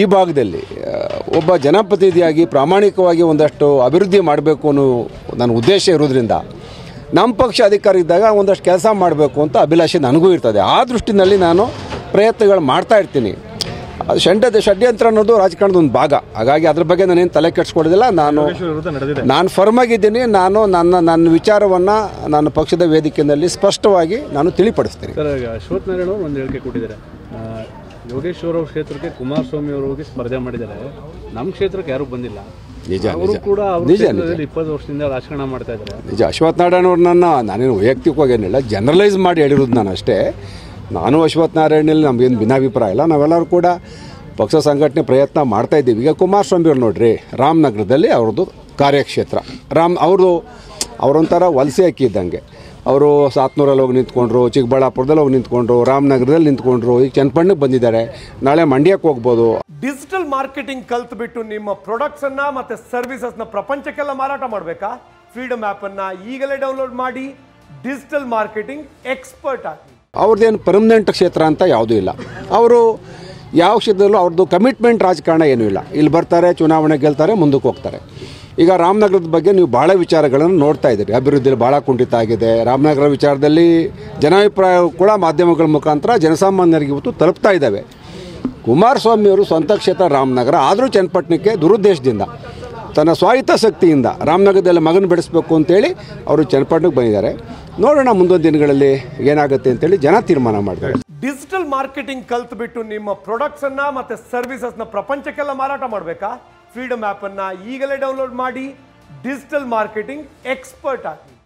ಈ ಭಾಗದಲ್ಲಿ ಒಬ್ಬ ಜನಪ್ರತಿನಿಧಿಯಾಗಿ ಪ್ರಾಮಾಣಿಕವಾಗಿ ಒಂದಷ್ಟು ಅಭಿವೃದ್ಧಿ ಮಾಡಬೇಕು ಅನ್ನೋ ನನ್ನ ಉದ್ದೇಶ ಇರೋದ್ರಿಂದ ನಮ್ಮ ಪಕ್ಷ ಅಧಿಕಾರ ಇದ್ದಾಗ ಒಂದಷ್ಟು ಕೆಲಸ ಮಾಡಬೇಕು ಅಂತ ಅಭಿಲಾಷೆ ನನಗೂ ಇರ್ತದೆ. ಆ ದೃಷ್ಟಿನಲ್ಲಿ ನಾನು ಪ್ರಯತ್ನಗಳು ಮಾಡ್ತಾ ಇರ್ತೀನಿ. ಅದು ಷಂಡದ ಷಡ್ಯಂತ್ರ ಅನ್ನೋದು ರಾಜಕಾರಣದ ಒಂದು ಭಾಗ. ಹಾಗಾಗಿ ಅದ್ರ ಬಗ್ಗೆ ನಾನೇನು ತಲೆ ಕೆಡಿಸ್ಕೊಳ್ಳೋದಿಲ್ಲ. ನಾನು ನಾನು ಫರ್ಮ್ ಆಗಿದ್ದೀನಿ. ನಾನು ನನ್ನ ನನ್ನ ವಿಚಾರವನ್ನು ನನ್ನ ಪಕ್ಷದ ವೇದಿಕೆಯಲ್ಲಿ ಸ್ಪಷ್ಟವಾಗಿ ನಾನು ತಿಳಿಪಡಿಸ್ತೀನಿ. ಯೋಗೇಶ್ವರ ಅವ್ರ ಕ್ಷೇತ್ರಕ್ಕೆ ಕುಮಾರಸ್ವಾಮಿ ಅವರು ಹೋಗಿ ಸ್ಪರ್ಧೆ ಮಾಡಿದ್ದಾರೆ. ನಮ್ಮ ಕ್ಷೇತ್ರಕ್ಕೆ ಯಾರು ಬಂದಿಲ್ಲ. ನಿಜ ಅವರು ಕೂಡ ಅವ್ರ ನಿಜ ಕ್ಷೇತ್ರದಲ್ಲಿ ಇಪ್ಪತ್ತು ವರ್ಷದಿಂದ ರಾಜಕಾರಣ ಮಾಡ್ತಾ ಇದ್ದಾರೆ. ನಿಜ ಅಶ್ವಥ್ ನಾರಾಯಣ ಅವ್ರನ್ನ ನಾನೇನು ವೈಯಕ್ತಿಕವಾಗಿ ಏನಿಲ್ಲ ಜನರಲೈಸ್ ಮಾಡಿ ಹೇಳಿರೋದು ನಾನು ಅಷ್ಟೇ. ನಾನು ಅಶ್ವಥ್ ನಾರಾಯಣಲ್ಲಿ ನಮಗೇನು ಭಿನ್ನಾಭಿಪ್ರಾಯ ಇಲ್ಲ ನಾವೆಲ್ಲರೂ ಕೂಡ ಪಕ್ಷ ಸಂಘಟನೆ ಪ್ರಯತ್ನ ಮಾಡ್ತಾ ಇದ್ದೀವಿ. ಈಗ ಕುಮಾರಸ್ವಾಮಿ ಅವ್ರು ನೋಡ್ರಿ ರಾಮನಗರದಲ್ಲಿ ಅವ್ರದ್ದು ಕಾರ್ಯಕ್ಷೇತ್ರ. ರಾಮ್ ಅವರು ಅವರೊಂಥರ ವಲಸೆ ಹಾಕಿದ್ದಂಗೆ ಇದ್ದಂಗೆ. ಅವರು ಸಾತ್ನೂರಲ್ಲಿ ಹೋಗಿ ನಿಂತ್ಕೊಂಡ್ರು ಚಿಕ್ಕಬಳ್ಳಾಪುರದಲ್ಲಿ ಹೋಗಿ ನಿಂತ್ಕೊಂಡ್ರು ರಾಮನಗರದಲ್ಲಿ ನಿಂತ್ಕೊಂಡ್ರು ಈಗ ಚನ್ನಪಣ್ಣಕ್ಕೆ ಬಂದಿದ್ದಾರೆ. ನಾಳೆ ಮಂಡ್ಯಕ್ಕೆ ಹೋಗ್ಬೋದು. ಡಿಜಿಟಲ್ ಮಾರ್ಕೆಟಿಂಗ್ ಕಲ್ತ್ಬಿಟ್ಟು ನಿಮ್ಮ ಪ್ರಾಡಕ್ಟ್ಸ್ ಮತ್ತು ಮತ್ತೆ ಸರ್ವಿಸಸ್ನ ಪ್ರಪಂಚಕ್ಕೆಲ್ಲ ಮಾರಾಟ ಮಾಡಬೇಕಾ? ಫ್ರೀಡಮ್ ಆಪ್ ಅನ್ನ ಈಗಲೇ ಡೌನ್ಲೋಡ್ ಮಾಡಿ ಡಿಜಿಟಲ್ ಮಾರ್ಕೆಟಿಂಗ್ ಎಕ್ಸ್ಪರ್ಟ್ ಆಗಿ. ಅವ್ರದ್ದೇನು ಪರ್ಮನೆಂಟ್ ಕ್ಷೇತ್ರ ಅಂತ ಯಾವುದೂ ಇಲ್ಲ. ಅವರು ಯಾವ ಕ್ಷೇತ್ರದಲ್ಲೂ ಅವ್ರದ್ದು ಕಮಿಟ್ಮೆಂಟ್ ರಾಜಕಾರಣ ಏನೂ ಇಲ್ಲ. ಇಲ್ಲಿ ಬರ್ತಾರೆ ಚುನಾವಣೆ ಗೆಲ್ತಾರೆ ಮುಂದಕ್ಕೆ ಹೋಗ್ತಾರೆ. ಈಗ ರಾಮನಗರದ ಬಗ್ಗೆ ನೀವು ಭಾಳ ವಿಚಾರಗಳನ್ನು ನೋಡ್ತಾ ಇದ್ದೀರಿ. ಅಭಿವೃದ್ಧಿಯಲ್ಲಿ ಭಾಳ ಕುಂಠಿತ ಆಗಿದೆ. ರಾಮನಗರ ವಿಚಾರದಲ್ಲಿ ಜನಾಭಿಪ್ರಾಯ ಕೂಡ ಮಾಧ್ಯಮಗಳ ಮುಖಾಂತರ ಜನಸಾಮಾನ್ಯರಿಗೆ ಇವತ್ತು ತಲುಪ್ತಾ ಇದ್ದಾವೆ. ಕುಮಾರಸ್ವಾಮಿಯವರು ಸ್ವಂತ ಕ್ಷೇತ್ರ ರಾಮನಗರ, ಆದರೂ ಚನ್ನಪಟ್ಟಣಕ್ಕೆ ದುರುದ್ದೇಶದಿಂದ, ತನ್ನ ಸ್ವಾಯತ್ತಶಕ್ತಿಯಿಂದ ರಾಮನಗರದಲ್ಲಿ ಮಗನ ಬೆಳೆಸಬೇಕು ಅಂತೇಳಿ ಅವರು ಚನ್ನಪಟ್ಟಣಕ್ಕೆ ಬಂದಿದ್ದಾರೆ. ನೋಡೋಣ ಮುಂದೊಂದು ದಿನಗಳಲ್ಲಿ ಏನಾಗುತ್ತೆ ಅಂತೇಳಿ ಜನ ತೀರ್ಮಾನ ಮಾಡ್ತಾರೆ. ಡಿಜಿಟಲ್ ಮಾರ್ಕೆಟಿಂಗ್ ಕಲ್ತ್ ಬಿಟ್ಟು ನಿಮ್ಮ ಪ್ರಾಡಕ್ಟ್ಸನ್ನು ಮತ್ತು ಸರ್ವಿಸಸ್ನ ಪ್ರಪಂಚಕ್ಕೆಲ್ಲ ಮಾರಾಟ ಮಾಡಬೇಕಾ? ಫ್ರೀಡಮ್ ಆಪ್ ಅನ್ನ ಈಗಲೇ ಡೌನ್ಲೋಡ್ ಮಾಡಿ ಡಿಜಿಟಲ್ ಮಾರ್ಕೆಟಿಂಗ್ ಎಕ್ಸ್ಪರ್ಟ್ ಆಗಿ.